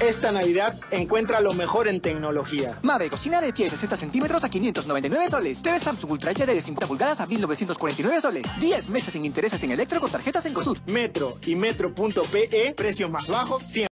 Esta Navidad encuentra lo mejor en tecnología. Mave, cocina de pie 60 centímetros a 599 soles. TV Samsung Ultra HD de 50 pulgadas a 1949 soles. 10 meses sin intereses en Electro con tarjetas en COSUD. Metro y metro.pe, precios más bajos siempre.